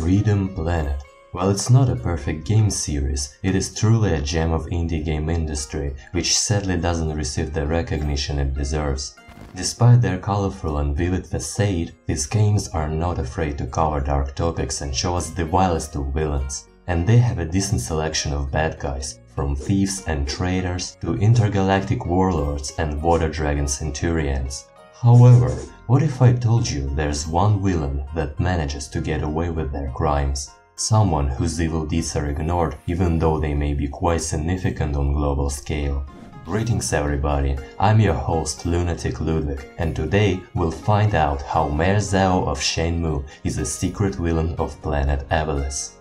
Freedom Planet. While it's not a perfect game series, it is truly a gem of indie game industry, which sadly doesn't receive the recognition it deserves. Despite their colorful and vivid facade, these games are not afraid to cover dark topics and show us the vilest of villains. And they have a decent selection of bad guys, from thieves and traitors to intergalactic warlords and water dragon centurions. However, what if I told you there's one villain that manages to get away with their crimes? Someone whose evil deeds are ignored even though they may be quite significant on global scale. Greetings everybody, I'm your host Lunatic Ludwig and today we'll find out how Mayor Zao of Shang Mu is a secret villain of planet Avalice.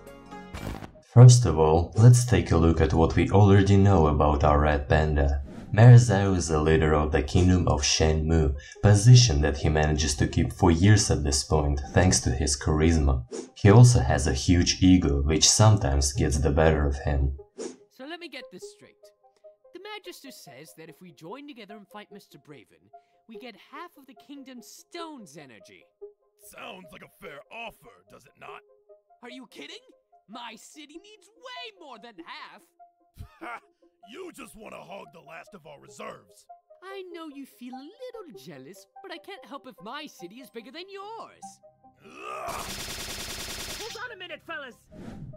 First of all, let's take a look at what we already know about our Red Panda. Mayor is the leader of the Kingdom of Shang Mu, position that he manages to keep for years at this point thanks to his charisma. He also has a huge ego, which sometimes gets the better of him. So let me get this straight. The Magister says that if we join together and fight Mr. Brevon, we get half of the Kingdom's stone's energy. Sounds like a fair offer, does it not? Are you kidding? My city needs way more than half. Ha! You just want to hog the last of our reserves. I know you feel a little jealous, but I can't help if my city is bigger than yours. Ugh! Hold on a minute, fellas.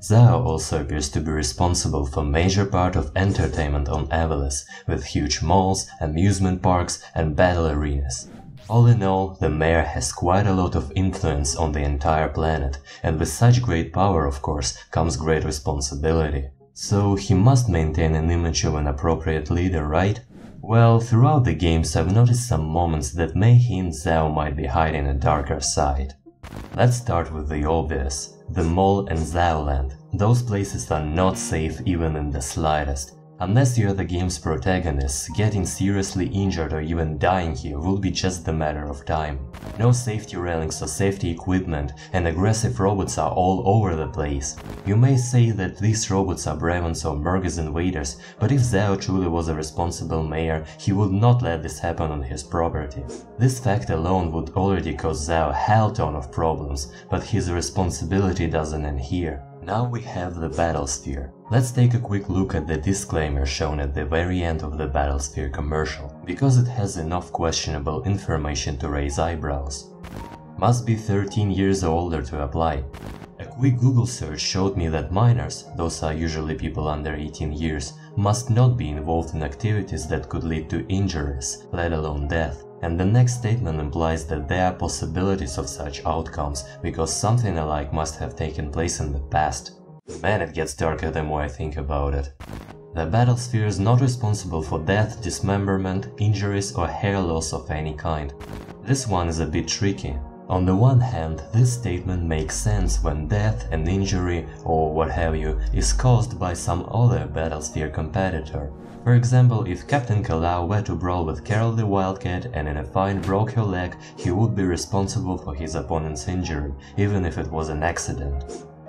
Zao also appears to be responsible for major part of entertainment on Avalice, with huge malls, amusement parks and battle arenas. All in all, the mayor has quite a lot of influence on the entire planet, and with such great power, of course, comes great responsibility. So he must maintain an image of an appropriate leader, right? Well, throughout the games I've noticed some moments that may hint Zao might be hiding a darker side. Let's start with the obvious, the Mole and Zao Land. Those places are not safe even in the slightest. Unless you're the game's protagonist, getting seriously injured or even dying here will be just a matter of time. No safety railings or safety equipment, and aggressive robots are all over the place. You may say that these robots are Brevon's or Merga's invaders, but if Zao truly was a responsible mayor, he would not let this happen on his property. This fact alone would already cause Zao a hell ton of problems, but his responsibility doesn't end here. Now we have the Battlesphere. Let's take a quick look at the disclaimer shown at the very end of the Battlesphere commercial, because it has enough questionable information to raise eyebrows. Must be 13 years or older to apply. A quick Google search showed me that minors, those are usually people under 18 years, must not be involved in activities that could lead to injuries, let alone death. And the next statement implies that there are possibilities of such outcomes because something alike must have taken place in the past. Man, it gets darker the more I think about it. The Battlesphere is not responsible for death, dismemberment, injuries or hair loss of any kind. This one is a bit tricky. On the one hand, this statement makes sense when death and injury, or what have you, is caused by some other Battlesphere competitor. For example, if Captain Kalaw were to brawl with Carol the Wildcat and in a fight broke her leg, he would be responsible for his opponent's injury, even if it was an accident.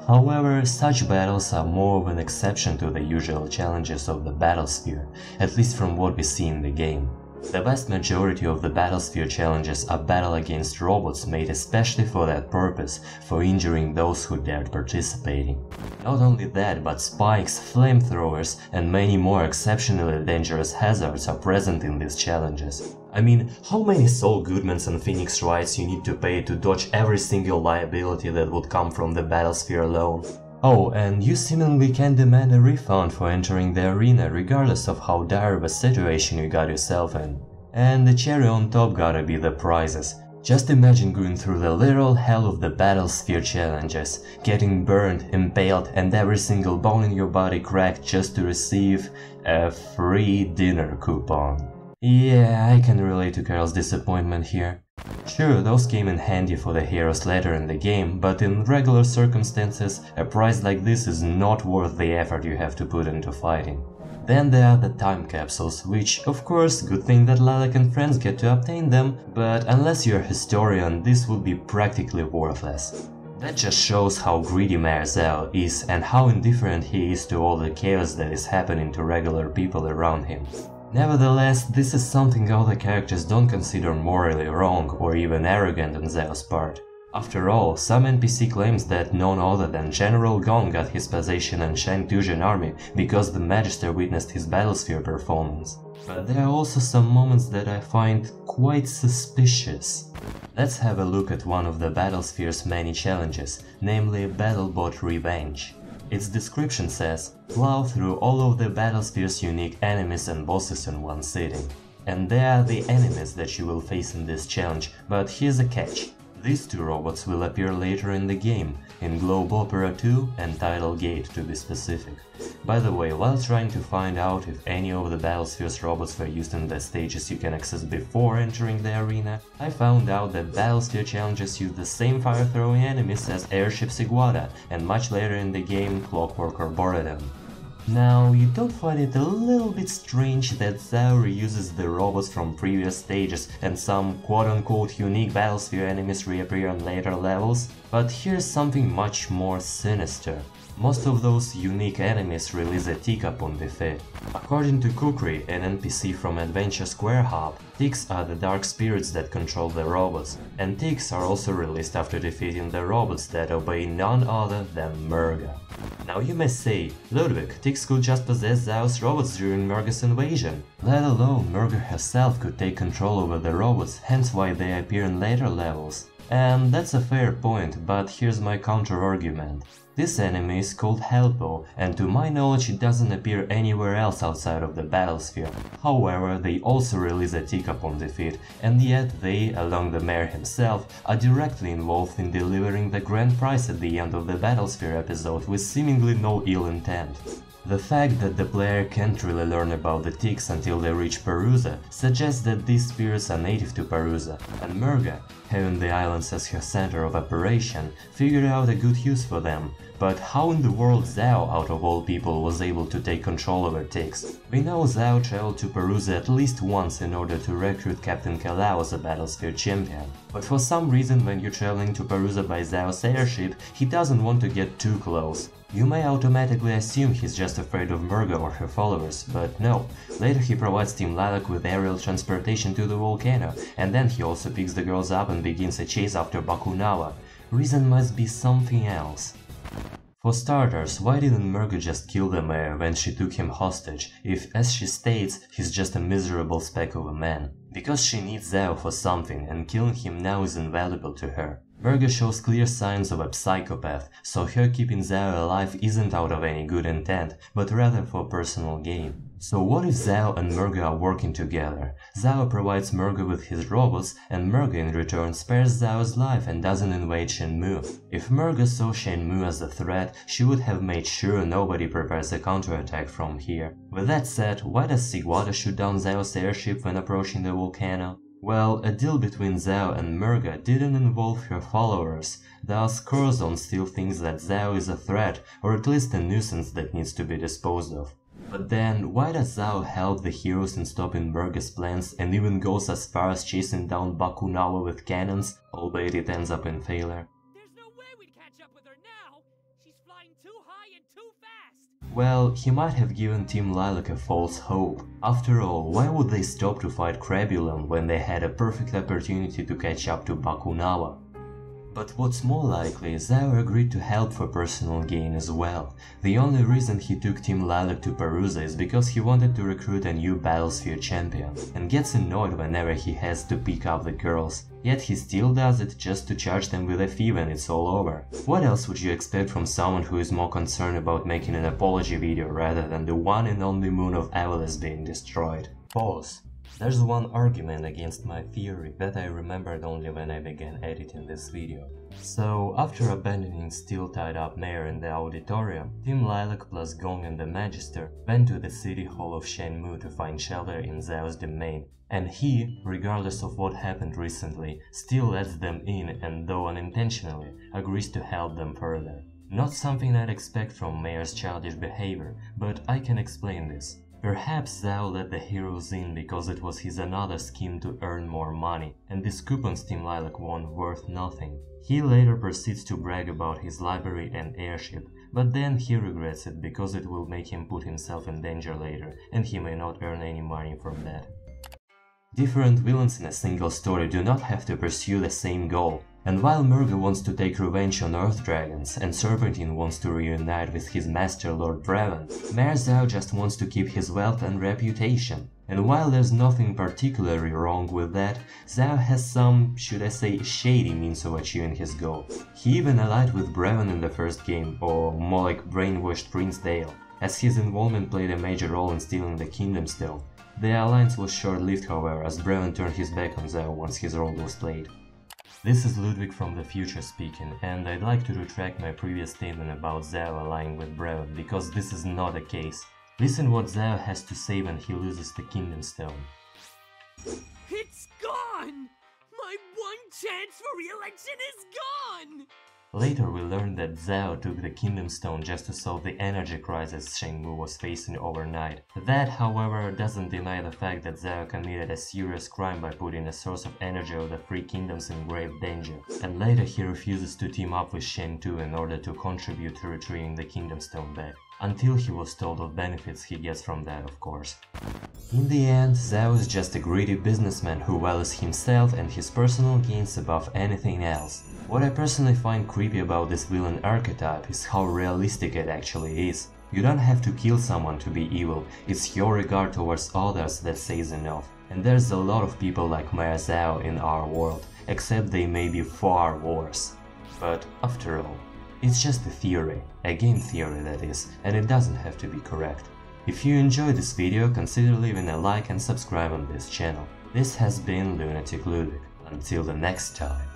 However, such battles are more of an exception to the usual challenges of the Battlesphere, at least from what we see in the game. The vast majority of the Battlesphere challenges are battle against robots made especially for that purpose, for injuring those who dared participating. Not only that, but spikes, flamethrowers and many more exceptionally dangerous hazards are present in these challenges. I mean, how many Saul Goodmans and Phoenix Wrights you need to pay to dodge every single liability that would come from the Battlesphere alone? Oh, and you seemingly can demand a refund for entering the arena regardless of how dire of a situation you got yourself in. And the cherry on top gotta be the prizes. Just imagine going through the literal hell of the Battlesphere challenges, getting burned, impaled and every single bone in your body cracked just to receive a free dinner coupon. Yeah, I can relate to Carol's disappointment here. Sure, those came in handy for the heroes later in the game, but in regular circumstances, a prize like this is not worth the effort you have to put into fighting. Then there are the time capsules, which, of course, good thing that Lilac and friends get to obtain them, but unless you're a historian, this would be practically worthless. That just shows how greedy Zao is and how indifferent he is to all the chaos that is happening to regular people around him. Nevertheless, this is something other characters don't consider morally wrong or even arrogant on Zao's part. After all, some NPC claims that none other than General Gong got his position in Shang Tujian army because the Magister witnessed his Battlesphere performance. But there are also some moments that I find quite suspicious. Let's have a look at one of the Battlesphere's many challenges, namely Battlebot Revenge. Its description says, plow through all of the Battlesphere's unique enemies and bosses in one sitting. And they are the enemies that you will face in this challenge, but here's a catch. These two robots will appear later in the game, in Globe Opera 2 and Tidal Gate to be specific. By the way, while trying to find out if any of the Battlesphere's robots were used in the stages you can access before entering the arena, I found out that Battlesphere challenges use the same fire-throwing enemies as Airship Sigwada and much later in the game Clockwork Arboretum. Now, you don't find it a little bit strange that Zao reuses the robots from previous stages and some quote-unquote unique Battlesphere enemies reappear on later levels? But here's something much more sinister. Most of those unique enemies release a Tikapun buffet. According to Kukri, an NPC from Adventure Square Hub, Tiks are the dark spirits that control the robots, and Tiks are also released after defeating the robots that obey none other than Merga. Now you may say, Ludwig, Tiks could just possess Zao's robots during Merga's invasion. Let alone Merga herself could take control over the robots, hence why they appear in later levels. And that's a fair point, but here's my counter-argument. This enemy is called Helpo, and to my knowledge it doesn't appear anywhere else outside of the Battlesphere. However, they also release a tick upon defeat, and yet they, along the mayor himself, are directly involved in delivering the grand prize at the end of the Battlesphere episode with seemingly no ill intent. The fact that the player can't really learn about the ticks until they reach Parusa suggests that these spirits are native to Parusa, and Merga, having the islands as her center of operation, figured out a good use for them. But how in the world Zao, out of all people, was able to take control over Tiks? We know Zao traveled to Parusa at least once in order to recruit Captain Kalaw as a Battlesphere champion. But for some reason when you're traveling to Parusa by Zao's airship, he doesn't want to get too close. You may automatically assume he's just afraid of Merga or her followers, but no. Later he provides Team Lilac with aerial transportation to the volcano, and then he also picks the girls up and begins a chase after Bakunawa. Reason must be something else. For starters, why didn't Merga just kill the mayor when she took him hostage, if, as she states, he's just a miserable speck of a man? Because she needs Zao for something, and killing him now is invaluable to her. Merga shows clear signs of a psychopath, so her keeping Zao alive isn't out of any good intent, but rather for personal gain. So what if Zao and Merga are working together? Zao provides Merga with his robots, and Merga in return spares Zao's life and doesn't invade Shang Mu. If Merga saw Shang Mu as a threat, she would have made sure nobody prepares a counterattack from here. With that said, why does Sigwada shoot down Zao's airship when approaching the volcano? Well, a deal between Zao and Merga didn't involve her followers, thus Corazon still thinks that Zao is a threat, or at least a nuisance that needs to be disposed of. But then, why does Zao help the heroes in stopping Merga's plans and even goes as far as chasing down Bakunawa with cannons, albeit it ends up in failure? There's no way we'd catch up with her now! She's flying too high and too fast! Well, he might have given Team Lilac a false hope. After all, why would they stop to fight Crabulon when they had a perfect opportunity to catch up to Bakunawa? But what's more likely, is, Zao agreed to help for personal gain as well. The only reason he took Team Lilac to Parusa is because he wanted to recruit a new Battlesphere champion, and gets annoyed whenever he has to pick up the girls. Yet he still does it just to charge them with a fee when it's all over. What else would you expect from someone who is more concerned about making an apology video rather than the one and only moon of Avalice being destroyed? Pause. There's one argument against my theory that I remembered only when I began editing this video. So, after abandoning Steel tied up Mayor in the auditorium, Team Lilac plus Gong and the Magister went to the City Hall of Shang Mu to find shelter in Zao's domain, and he, regardless of what happened recently, still lets them in and though unintentionally, agrees to help them further. Not something I'd expect from Mayor's childish behavior, but I can explain this. Perhaps Zao let the heroes in because it was his another scheme to earn more money, and this coupons Team Lilac won worth nothing. He later proceeds to brag about his library and airship, but then he regrets it because it will make him put himself in danger later, and he may not earn any money from that. Different villains in a single story do not have to pursue the same goal, and while Merga wants to take revenge on Earth Dragons and Serpentine wants to reunite with his master Lord Brevon, Mayor Zao just wants to keep his wealth and reputation. And while there's nothing particularly wrong with that, Zao has some, should I say, shady means of achieving his goal. He even allied with Brevon in the first game, or more like brainwashed Prince Dail, as his involvement played a major role in stealing the Kingdom Stone. The alliance was short-lived however, as Brevon turned his back on Zao once his role was played. This is Ludwig from the future speaking, and I'd like to retract my previous statement about Zao allying with Brevon, because this is not the case. Listen what Zao has to say when he loses the Kingdom Stone. It's gone! My one chance for re-election is gone! Later we learned that Zao took the Kingdom Stone just to solve the energy crisis Shang Mu was facing overnight. That, however, doesn't deny the fact that Zao committed a serious crime by putting a source of energy of the Three Kingdoms in grave danger, and later he refuses to team up with Shang Tu in order to contribute to retrieving the Kingdom Stone back until he was told of benefits he gets from that, of course. In the end, is just a greedy businessman who values himself and his personal gains above anything else. What I personally find creepy about this villain archetype is how realistic it actually is. You don't have to kill someone to be evil, it's your regard towards others that says enough. And there's a lot of people like Mayor Zao in our world, except they may be far worse. But after all, it's just a theory, a game theory that is, and it doesn't have to be correct. If you enjoyed this video, consider leaving a like and subscribe on this channel. This has been Lunatic Ludwig. Until the next time.